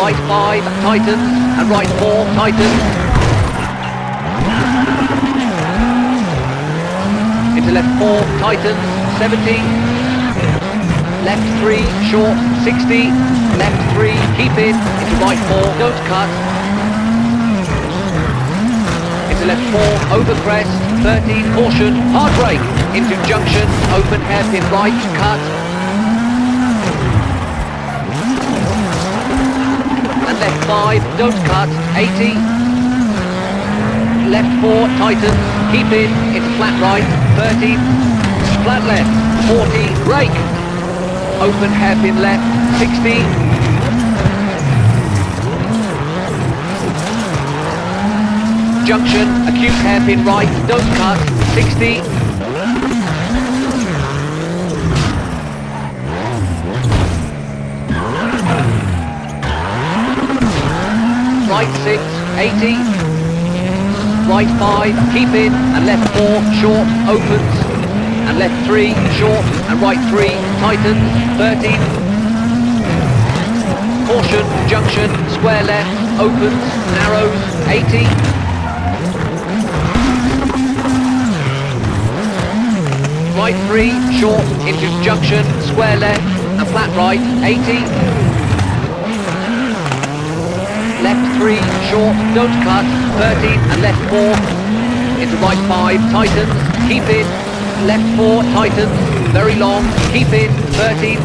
right 5, tightens, and right 4, tightens. Into left 4, tightens, 70. Left 3, short, 60. Left 3, keep it. Into right 4, don't cut. Into left 4, over crest, 30, caution, hard brake. Into junction, open hairpin right, cut. Left 5, don't cut, 80. Left 4, tightens, keep in, it's flat right, 30. Flat left, 40, brake. Open hairpin left, 60. Junction, acute hairpin right, don't cut, 60. Right 6, 80, right 5, keep in, and left 4, short, opens, and left 3, short, and right 3, tightens, 30, caution, junction, square left, opens, narrows, 80, right 3, short, into junction, square left, and flat right, 80, left 3, short, don't cut, 13 and left 4, into right 5, tightens, keep in, left 4, tightens, very long, keep in, 13,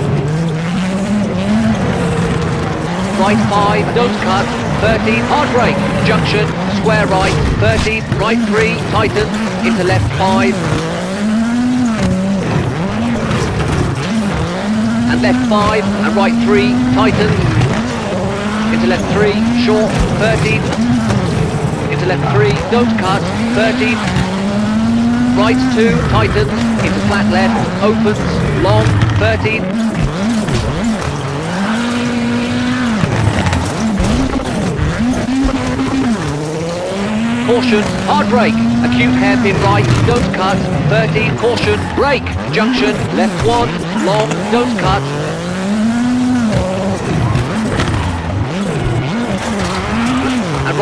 right 5, don't cut, 13, hard brake, junction, square right, 13, right 3, tightens, into left 5, and left 5, and right 3, tightens, into left 3, short, 13, into left 3, don't cut, 13, right 2, tightens, into flat left, opens, long, 13, caution, hard brake, acute hairpin right, don't cut, 13, caution, brake, junction, left 1, long, don't cut,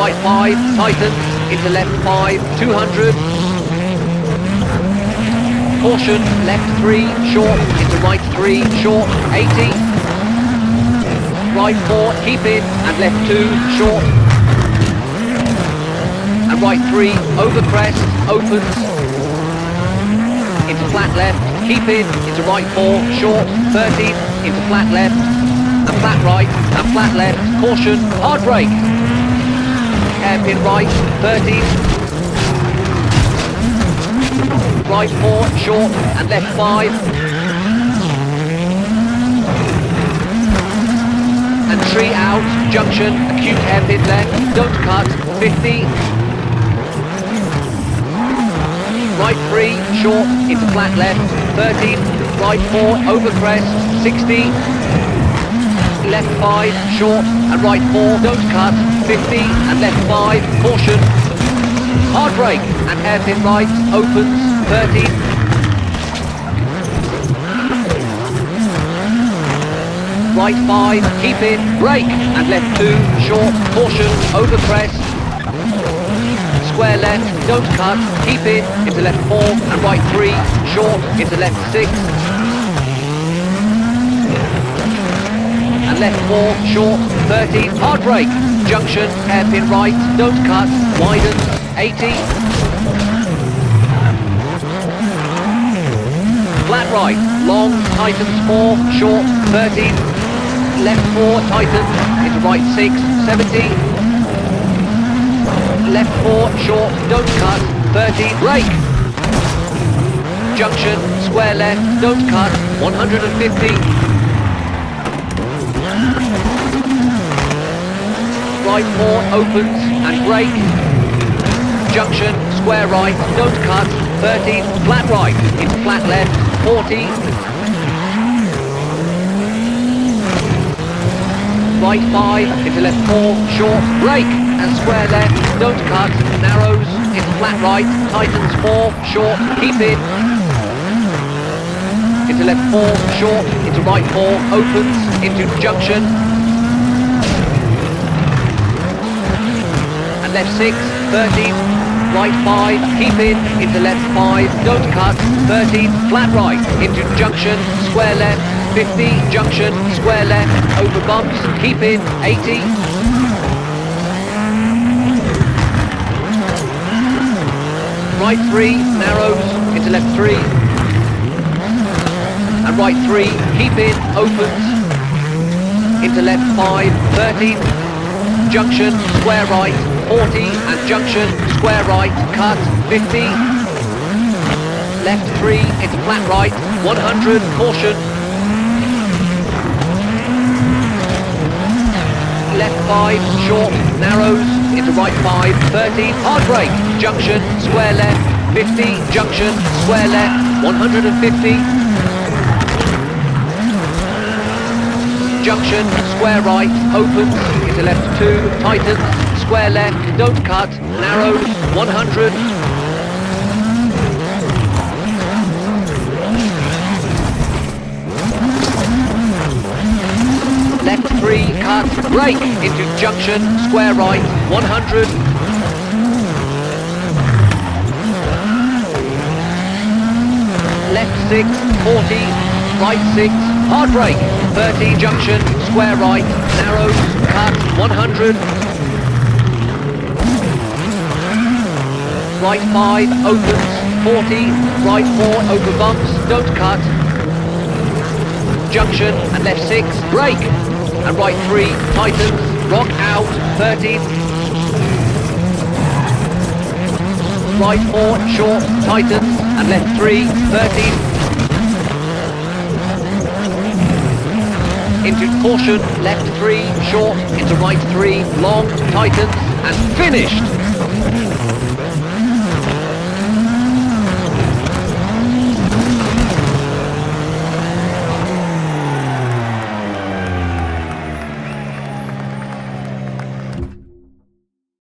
right 5, tightens, into left 5, 200. Caution, left 3, short, into right 3, short, 80. Right 4, keep in, and left 2, short. And right 3, over crest, opens. Into flat left, keep in, into right 4, short, 30, into flat left, and flat right, and flat left, caution, hard brake hairpin right, 30. Right 4, short, and left 5. And 3 out, junction, acute hairpin left, don't cut, 50. Right 3, short, into flat left, 30. Right 4, over crest, 60 left 5, short, and right 4, don't cut, 50, and left 5, caution, hard brake, and hairpin right, opens, 30, right 5, keep in, brake, and left 2, short, caution, over crest, square left, don't cut, keep in, into left 4, and right 3, short, into left 6, 4, short, 13, hard brake, junction, hairpin right, don't cut, widen, 80. Flat right, long, tightens 4, short, 13, left 4, tightens, into right 6, 70. Left 4, short, don't cut, 30, brake, Junction, square left, don't cut, 150. Right 4 opens and brake. Junction, square right, don't cut, 30, flat right, into flat left, 40. Right 5, into left 4, short, brake, and square left, don't cut, narrows, into flat right, tightens 4, short, keep in. Into left 4, short, into right 4, opens, into junction, left 6, 13, right 5, keep in, into left 5, don't cut, 13, flat right, into junction, square left, 50, junction, square left, over bumps, keep in, 80, right 3, narrows, into left 3, and right 3, keep in, opens, into left 5, 13, junction, square right, 40, and junction, square right, cut, 50, left 3, into flat right, 100, caution, left 5, short, narrows, into right 5, 30, hard brake, junction, square left, 50, junction, square left, 150, junction, square right, opens, into left 2, tightens, square left, don't cut, narrows, 100. Left 3, cut, brake, into junction, square right, 100. Left 6, 40, right 6, hard brake, 30 junction, square right, narrows, cut, 100. Right 5, opens, 40, right 4, over bumps, don't cut. Junction and left 6, brake. And right 3, tightens, rock out, 30. Right 4, short, tightens, and left 3, 30. into caution, left three, short, into right three, long, tightens, and finished!